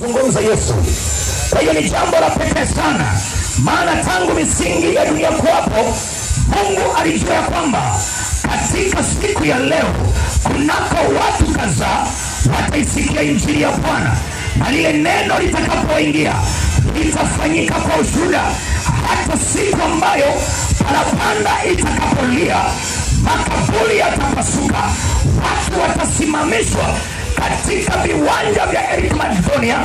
zungumza Yesu. Kwa hiyo ni jambo la pekee sana, maana tangu misingi ya dunia kuwapo, Mungu alijua ya kwamba katika siku ya leo kunako watu kadhaa wataisikia injili ya Bwana, na lile neno litakapoingia litafanyika kwa ushuhuda, hata siku ambayo parapanda itakapolia, makaburi yatapasuka, watu watasimamishwa katika viwanja vya Eric Macedonia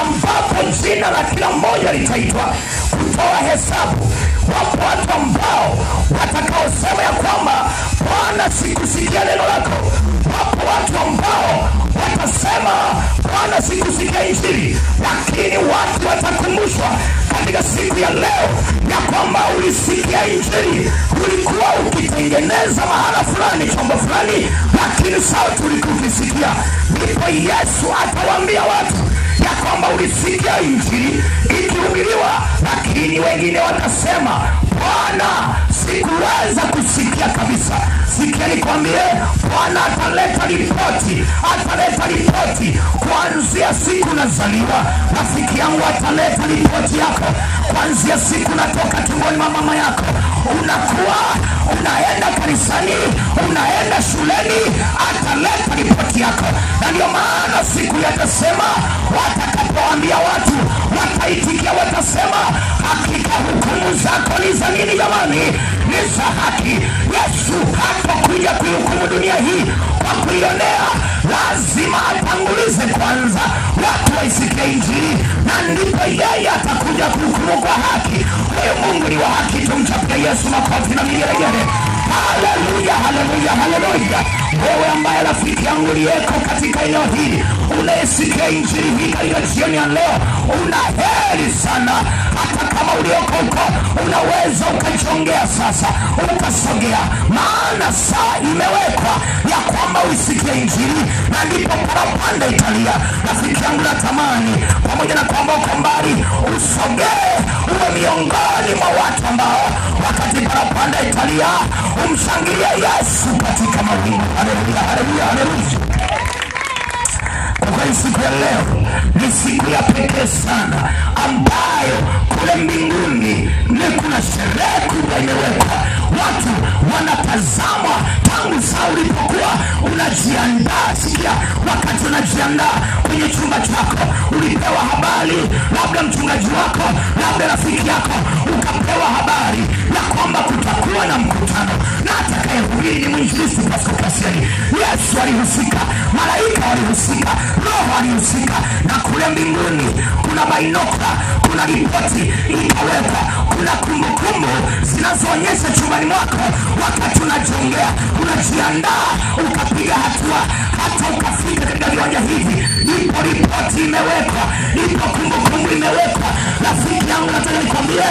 ambapo jina la kila mmoja litaitwa kutoa hesabu. Wapo watu ambao watakaosema ya kwamba Bwana, sikusikia neno lako. Kwamba ulisikia Injili, ulikuwa ukitengeneza mahala fulani, chombo fulani, lakini sawa tulikukisikia ukisikia. Ndipo Yesu atawaambia watu ya kwamba ulisikia Injili ikihubiriwa, lakini wengine watasema nikwambie, Bwana ataleta ripoti, ataleta ripoti kuanzia siku nazaliwa. Rafiki yangu ataleta ripoti yako kuanzia siku natoka tumboni mwa mama yako, unakuwa unaenda kanisani, unaenda shuleni, ataleta ripoti yako. Na ndio maana siku yatasema, watakapoambia watu wataitikia, watasema hakika hukumu zako ni za nini jamani? Ni za haki. Yesu hatakuja kuihukumu dunia hii kwa kuionea, lazima atangulize kwanza watu waisikie Injili, na ndipo yeye atakuja kuhukumu kwa haki. Huyo Mungu ni wa haki. Tumchapia Yesu makofi na vigelegele. Haleluya, haleluya, haleluya! Wewe ambaye rafiki yangu uliyeko katika eneo hili unayesikia injili hii katika jioni ya leo, una heri sana. Hata kama ulioko huko, unaweza ukachongea sasa, ukasogea, maana saa imewekwa ya kwamba uisikie injili, na ndipo parapanda italia. Rafiki yangu, na tamani pamoja na kwamba uko mbali, usogee, uwe miongoni mwa watu ambao wakati parapanda italia, umshangilia Yesu katika mawingu. Haleluya, haleluya, haleluya! Kweli siku ya leo ni siku ya pekee sana ambayo kule mbinguni ni kuna sherehe kubwa imewekwa. Watu wanatazama tangu saa ulipokuwa unajiandaa. Sikia, wakati unajiandaa kwenye chumba chako, ulipewa habari, labda mchungaji wako, labda rafiki yako, ukapewa habari ya kwamba kutakuwa na Yesu alihusika, malaika walihusika, Roho alihusika, na kule mbinguni kuna bainoka, kuna ripoti itawekwa, kuna kumbukumbu zinazoonyesha chumbani mwako wakati unajongea, unajiandaa, ukapiga hatua, hata ukafika katika viwanja hivi, ipo ripoti imewekwa, ipo kumbukumbu imewekwa. Rafiki yangu, nataka nikwambie,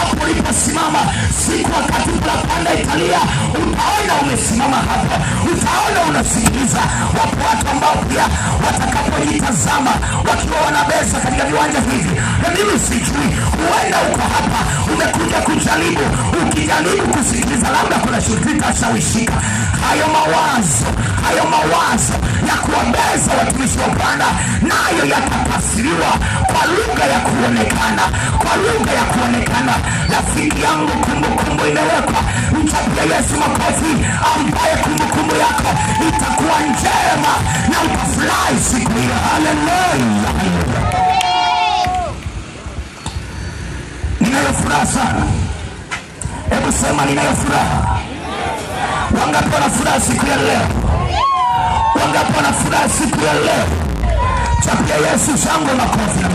hapo uliposimama siku wakati unapanda italia, utaona umesimama hapa utaona unasikiliza. Wapo watu ambao pia watakapojitazama wakiwa wanabeza katika viwanja hivi, na mimi sijui, huenda uko hapa umekuja kujaribu, ukijaribu kusikiliza, labda kuna shirika itashawishika. Hayo mawazo, hayo mawazo ya kuwabeza watumishi wa Bwana nayo yatafasiriwa kwa lugha ya kuonekana, kwa lugha ya kuonekana. Rafiki yangu, kumbukumbu imewekwa. Mchapia Yesu makofi, ambaye kumbukumbu yako itakuwa njema na utafurahi siku hiyo. Haleluya! Ninayo furaha sana. Hebu sema ninayo furaha. Wangapi wana furaha siku ya leo? Wangapi wana furaha siku ya leo? Chapia Yesu shangwe, makofi na.